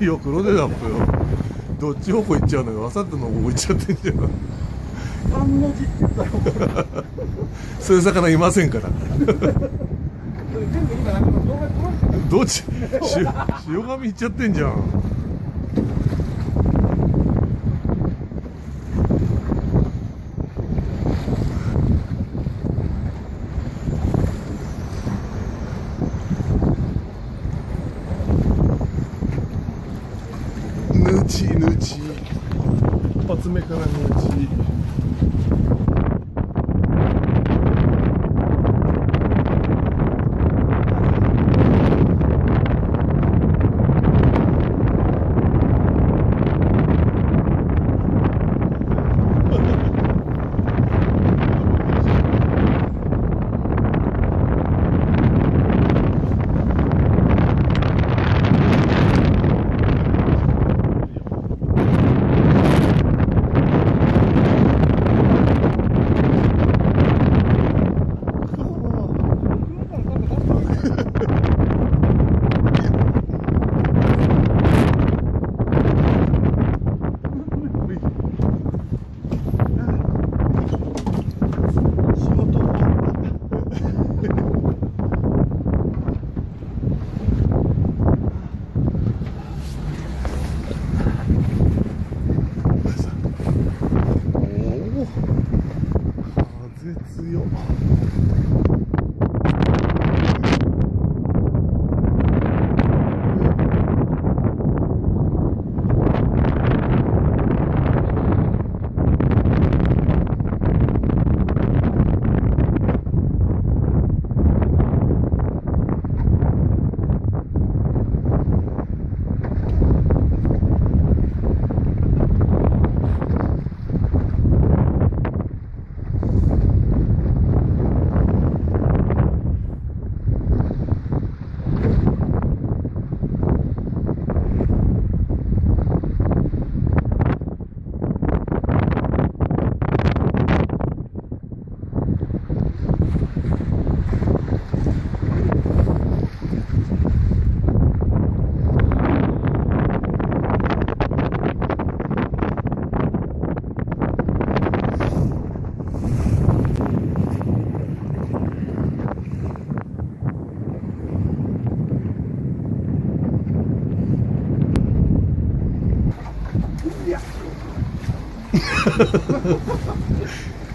いや黒電アップよ。どっち方向行っちゃうのよ。あさっての方向行っちゃってんじゃん。三の字って言ったらそういう魚いませんから。全部今なんか動画撮らせてどっち？し 塩上行っちゃってんじゃんぬちぬち一発目からぬち有。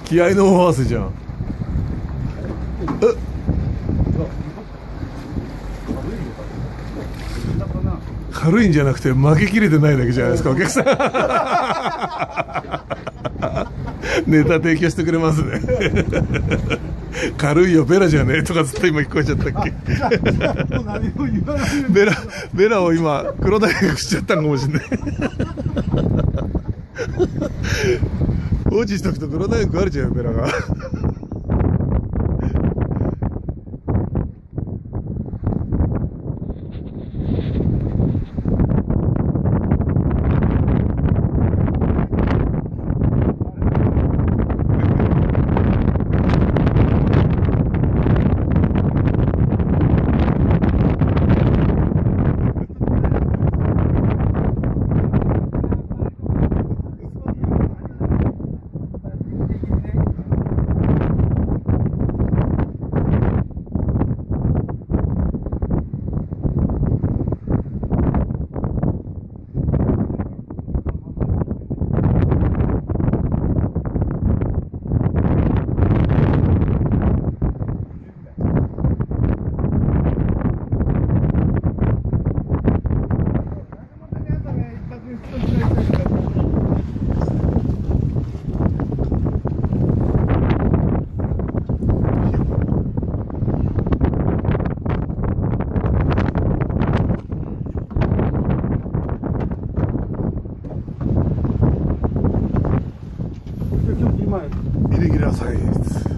気合の合わせじゃん。軽いんじゃなくて負けきれてないだけじゃないですかお客さん。ネタ提供してくれますね。軽いよベラじゃねえとかずっと今聞こえちゃったっけ？ベラベラを今黒大学しちゃったのかもしれない放置しとくと泥大学あるじゃうよベラが今イレギュラーサイズ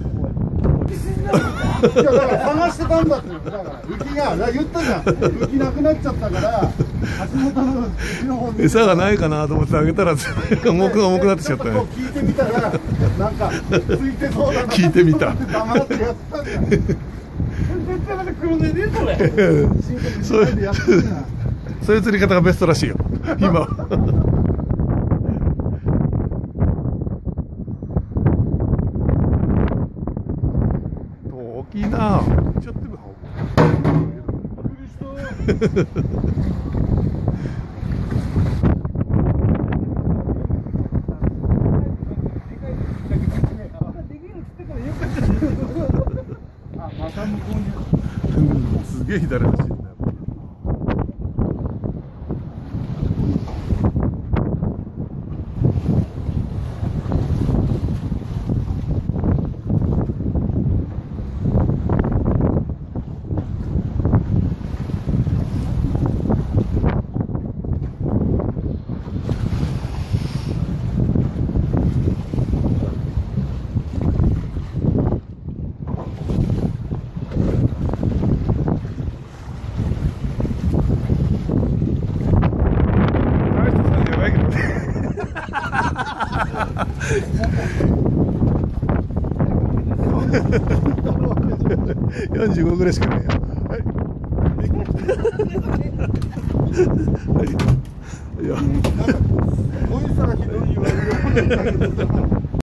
いやだから探してたんだってだから浮きが言ったじゃん。浮きなくなっちゃったから 橋本の浮きの方に餌がないかなと思ってあげたら重く重くなってきちゃったね聞いて。みたらなんかついてそうだな。聞いてみた黙ってやったじゃん絶対また黒でね。それそういう釣り方がベストらしいよ。今は大き すげえ左走だよ大したさんじゃないけどね 45ぐらいしかないよ。はい。は いいやこういうさらひどい言われる